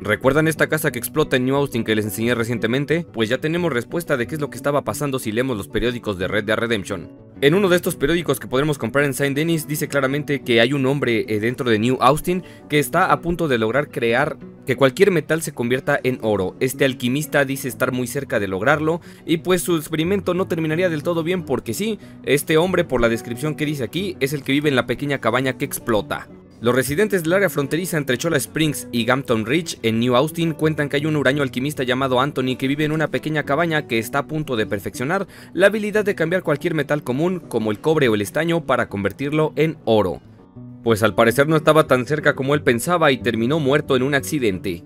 ¿Recuerdan esta casa que explota en New Austin que les enseñé recientemente? Pues ya tenemos respuesta de qué es lo que estaba pasando si leemos los periódicos de Red Dead Redemption. En uno de estos periódicos que podremos comprar en Saint Denis dice claramente que hay un hombre eh, dentro de New Austin que está a punto de lograr crear que cualquier metal se convierta en oro. Este alquimista dice estar muy cerca de lograrlo y pues su experimento no terminaría del todo bien porque sí, este hombre por la descripción que dice aquí es el que vive en la pequeña cabaña que explota. Los residentes del área fronteriza entre Chola Springs y Gampton Ridge en New Austin cuentan que hay un huraño alquimista llamado Anthony que vive en una pequeña cabaña que está a punto de perfeccionar la habilidad de cambiar cualquier metal común como el cobre o el estaño para convertirlo en oro. Pues al parecer no estaba tan cerca como él pensaba y terminó muerto en un accidente.